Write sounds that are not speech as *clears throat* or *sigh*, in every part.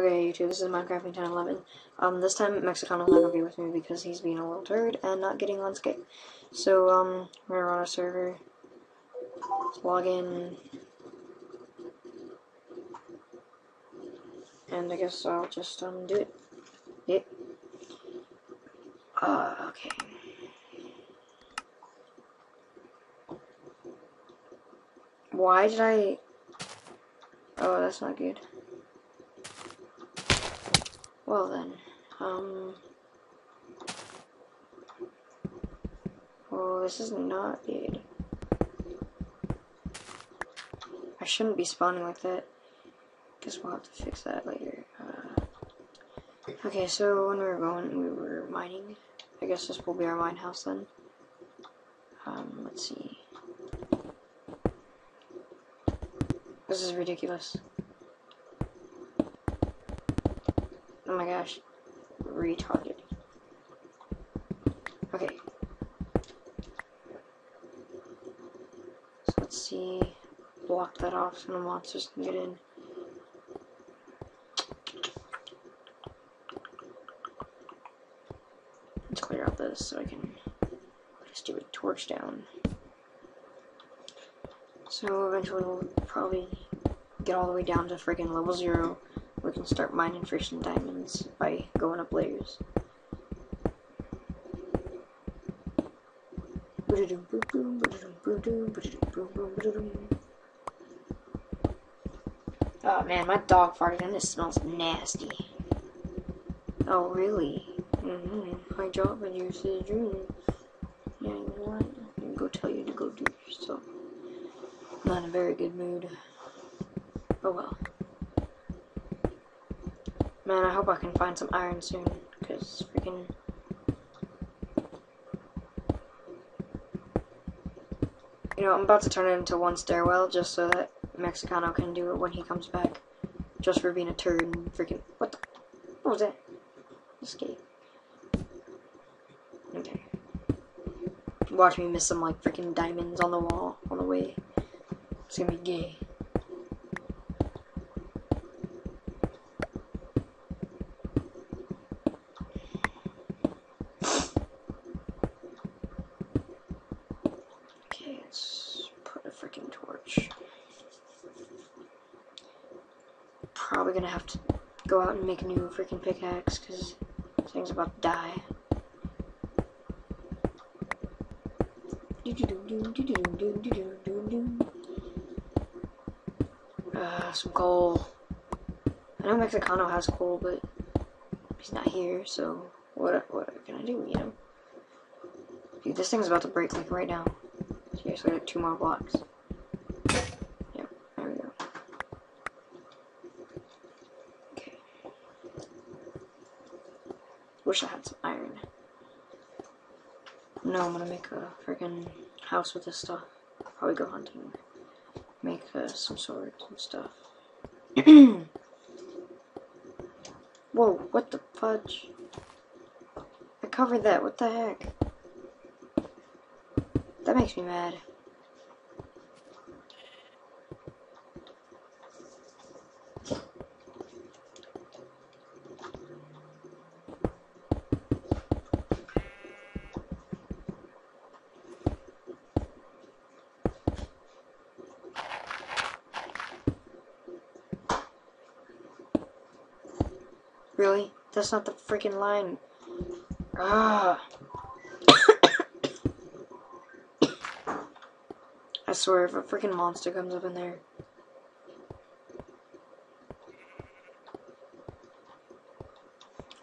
Okay, YouTube, this is Minecraft 1011. Um, this time Mexicano's not gonna be with me because he's being a little turd and not getting on Skype. So, um, we're gonna run a server. Let's log in. And I guess I'll just, um, do it. Yep. Uh, okay. Why did I... Oh, that's not good. Well then, um... Oh, this is not good. I shouldn't be spawning like that. Guess we'll have to fix that later. Uh, okay, so when we were going, we were mining. I guess this will be our mine house then. Um, let's see. This is ridiculous. Oh my gosh. Retarded. Okay. So let's see. Block that off so no monsters can get in. Let's clear out this so I can just do a torch down. So eventually we'll probably get all the way down to freaking level zero. We can start mining fish and diamonds by going up layers. Oh man, my dog farted and it smells nasty. Oh really? Mm-hmm. Hi job and you said dream. Yeah, you know what? I'm go tell you to go do yourself. Not in a very good mood. Oh well. Man, I hope I can find some iron soon, because freaking... You know, I'm about to turn it into one stairwell just so that Mexicano can do it when he comes back. Just for being a turd and freaking... What the... What was that? Escape. Okay. Watch me miss some, like, freaking diamonds on the wall on the way. It's gonna be gay. Okay, let's put a freaking torch. Probably gonna have to go out and make a new freaking pickaxe because this thing's about to die. Uh, some coal. I know Mexicano has coal, but he's not here, so what what can I do, you know? Dude, this thing's about to break, like, right now. Seriously, like, two more blocks. Yep, there we go. Okay. Wish I had some iron. No, I'm gonna make a freaking house with this stuff. Probably go hunting. Make uh, some swords and stuff. *clears throat* Whoa, what the fudge? I covered that, what the heck? That makes me mad. Really? That's not the freaking line. Ah. I swear, if a freaking monster comes up in there.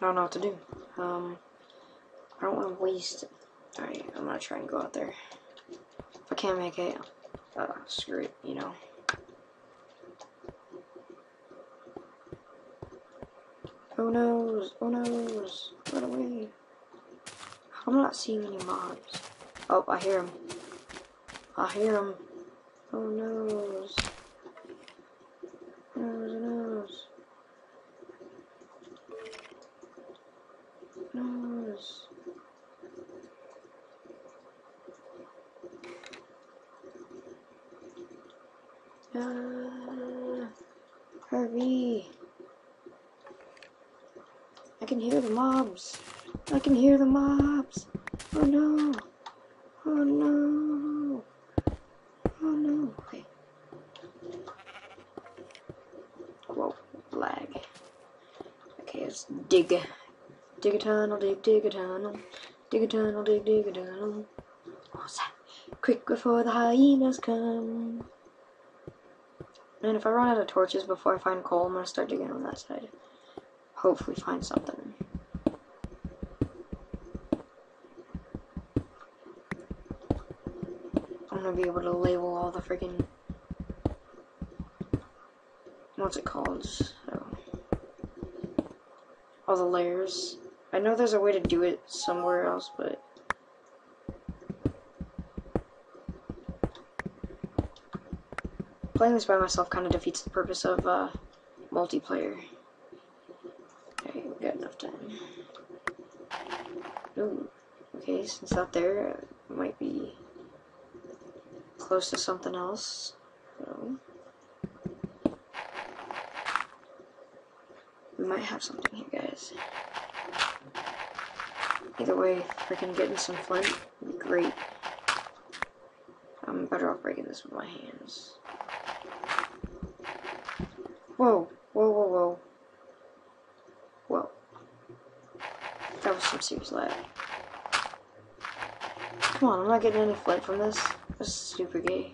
I don't know what to do. Um, I don't want to waste. Alright, I'm gonna try and go out there. If I can't make it, uh, screw it, you know. Oh no! Oh no! Run away! I'm not seeing any mobs. Oh, I hear him. I hear him. Oh no! Nose, nose. Nose. Ah, hurry. Can hear the mobs. I can hear the mobs. Oh no. Oh no. Oh no. Okay. Whoa, lag. Okay, let's dig. Dig a tunnel, dig, dig a tunnel. Dig a tunnel, dig, dig a tunnel. What's that? Quick before the hyenas come. And if I run out of torches before I find coal, I'm gonna start digging on that side. Hopefully find something. I'm gonna be able to label all the freaking what's it called? So, all the layers. I know there's a way to do it somewhere else, but playing this by myself kind of defeats the purpose of uh, multiplayer. Okay, we got enough time. Ooh, okay, since out there, it might be close to something else. So. We might have something here, guys. Either way, freaking getting some flint would be great. I'm better off breaking this with my hands. Whoa, whoa. Whoa. That was some serious lag. Come on, I'm not getting any flint from this. This is super gay.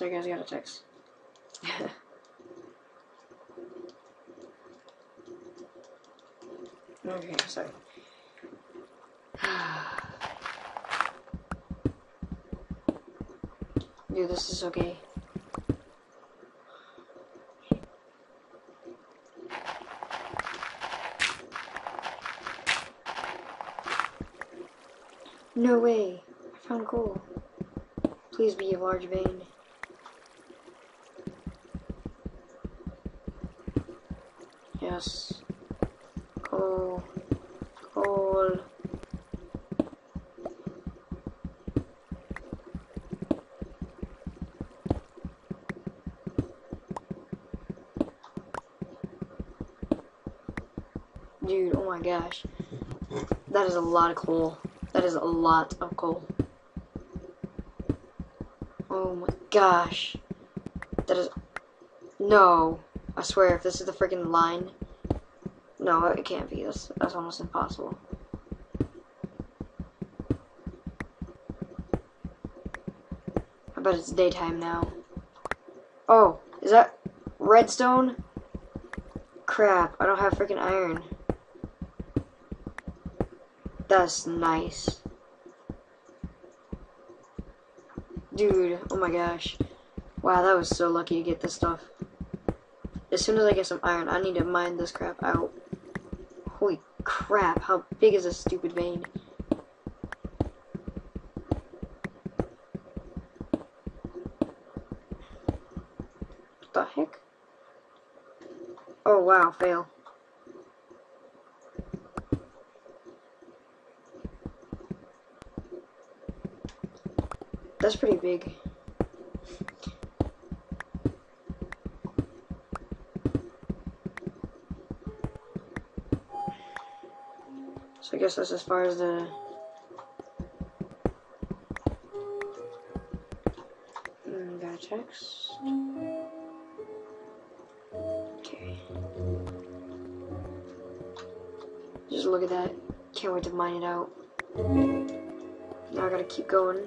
So you guys got a text. *laughs* okay, sorry. *sighs* Dude, this is okay. No way. I found coal. Please be a large vein. Yes. Coal. Coal. Dude, oh my gosh. That is a lot of coal. That is a lot of coal. Oh my gosh. That is... No. I swear, if this is the freaking line... No, it can't be. That's, that's almost impossible. I bet it's daytime now. Oh, is that redstone? Crap, I don't have freaking iron. That's nice. Dude, oh my gosh. Wow, that was so lucky to get this stuff. As soon as I get some iron, I need to mine this crap out. Crap, how big is this stupid vein? What the heck? Oh wow, fail. That's pretty big. That's as far as the mm, got text. Okay. Just look at that. Can't wait to mine it out. Now I gotta keep going.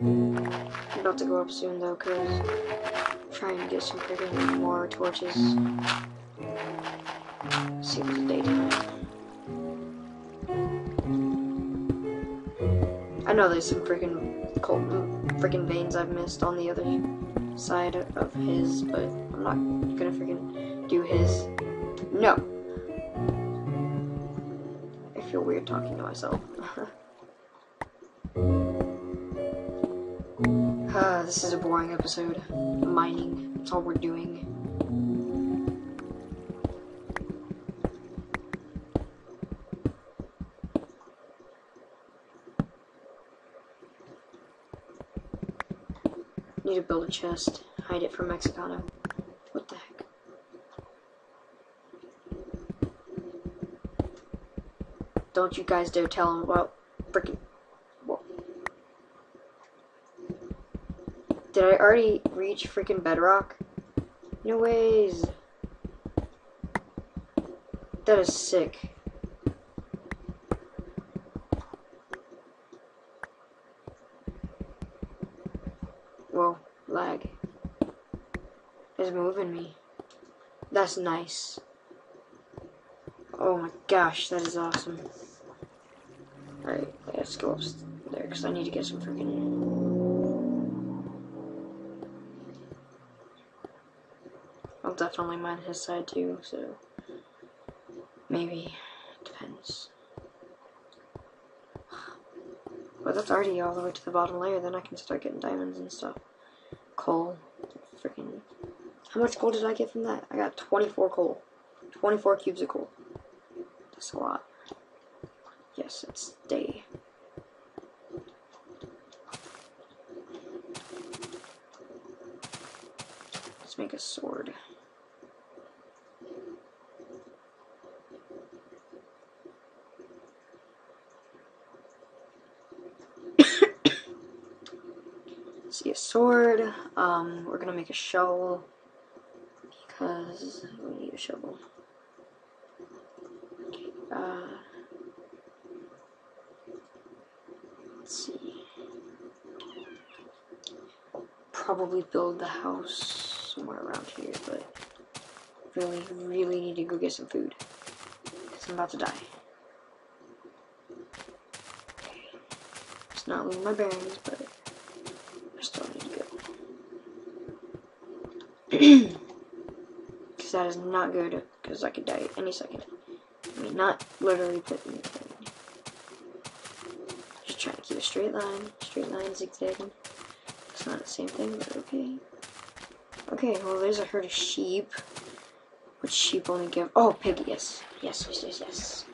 I'm about to go up soon though, cause I'm trying to get some freaking more torches. see if it's daytime. I know there's some freaking cold, freaking veins I've missed on the other side of his, but I'm not gonna freaking do his. No. I feel weird talking to myself. *laughs* uh, this is a boring episode. Mining. That's all we're doing. Need to build a chest. Hide it from Mexicano. What the heck? Don't you guys dare tell him about freaking. Did I already reach freaking bedrock? No ways. That is sick. Whoa, lag. It's moving me. That's nice. Oh my gosh, that is awesome. Alright, let's go up there because I need to get some freaking. Definitely mine his side too, so maybe. Depends. But that's already all the way to the bottom layer, then I can start getting diamonds and stuff. Coal. Freaking. How much coal did I get from that? I got 24 coal. 24 cubes of coal. That's a lot. Yes, it's day. Let's make a sword. *coughs* See a sword. Um, we're gonna make a shovel because we need a shovel. Uh, let's see. Probably build the house somewhere around here, but really, really need to go get some food because I'm about to die. Okay, it's not losing my bearings, but I still need to go. Because *clears throat* that is not good, because I could die any second. I mean, not literally, but just trying to keep a straight line. Straight line, zigzagging. It's not the same thing, but okay. Okay, well, there's a herd of sheep. Which sheep only give... Oh, pig, yes. Yes, yes, yes, yes.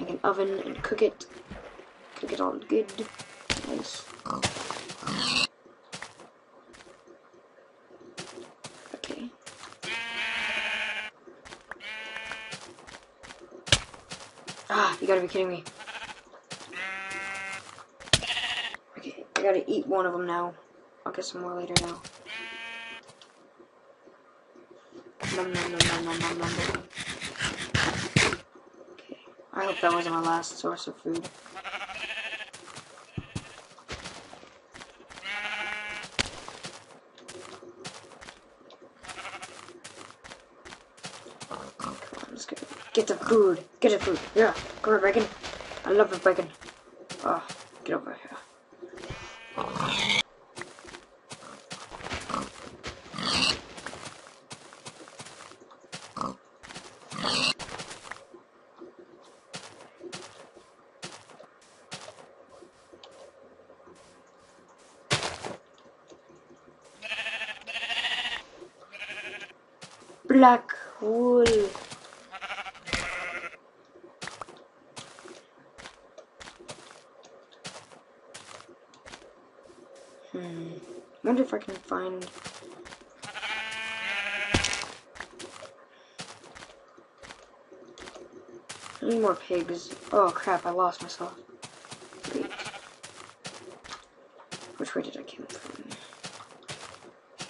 Make an oven and cook it. Cook it all good. Nice. Okay. Ah, you gotta be kidding me. Okay, I gotta eat one of them now. I'll get some more later now. Nom, nom, nom. Okay, I hope that wasn't my last source of food. Come on, let's get, get the food. Get the food. Yeah, come here, bacon. I love the bacon. Oh, get over here. Black wool. Wonder if I can find. I need more pigs. Oh crap! I lost myself. Wait. Which way did I come from?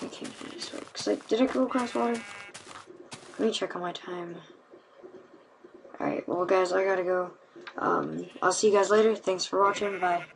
I came from this way. Cause I did I go across water? Let me check on my time. Alright, well guys, I gotta go. Um, I'll see you guys later. Thanks for watching. Bye.